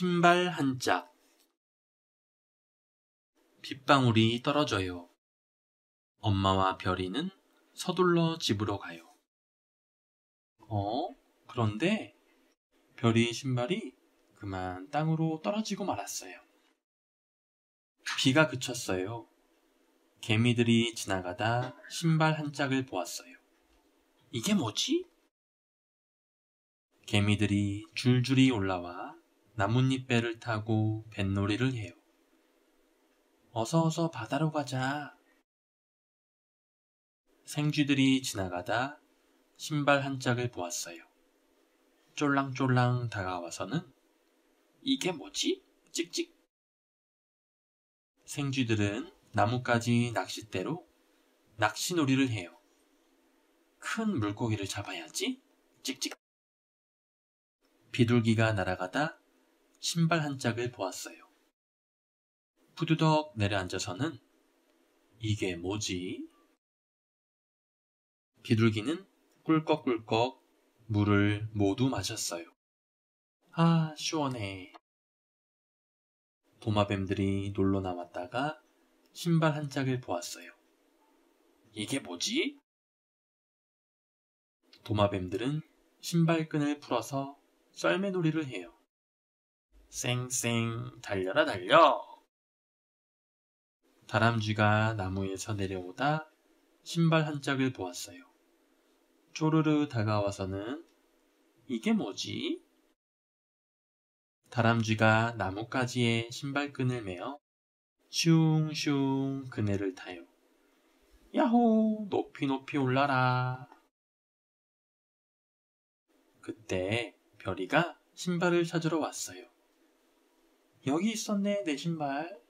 신발 한 짝. 빗방울이 떨어져요. 엄마와 별이는 서둘러 집으로 가요. 어? 그런데 별이 신발이 그만 땅으로 떨어지고 말았어요. 비가 그쳤어요. 개미들이 지나가다 신발 한 짝을 보았어요. 이게 뭐지? 개미들이 줄줄이 올라와 나뭇잎 배를 타고 뱃놀이를 해요. 어서 어서 바다로 가자. 생쥐들이 지나가다 신발 한 짝을 보았어요. 쫄랑쫄랑 다가와서는 이게 뭐지? 찍찍. 생쥐들은 나뭇가지 낚싯대로 낚시놀이를 해요. 큰 물고기를 잡아야지. 찍찍. 비둘기가 날아가다 신발 한 짝을 보았어요. 푸드덕 내려앉아서는 이게 뭐지? 비둘기는 꿀꺽꿀꺽 물을 모두 마셨어요. 아, 시원해. 도마뱀들이 놀러 나왔다가 신발 한 짝을 보았어요. 이게 뭐지? 도마뱀들은 신발끈을 풀어서 썰매놀이를 해요. 쌩쌩 달려라 달려. 다람쥐가 나무에서 내려오다 신발 한 짝을 보았어요. 쪼르르 다가와서는 이게 뭐지? 다람쥐가 나뭇가지에 신발끈을 매어 슝슝 그네를 타요. 야호! 높이 높이 올라라. 그때 별이가 신발을 찾으러 왔어요. 여기 있었네, 내 신발.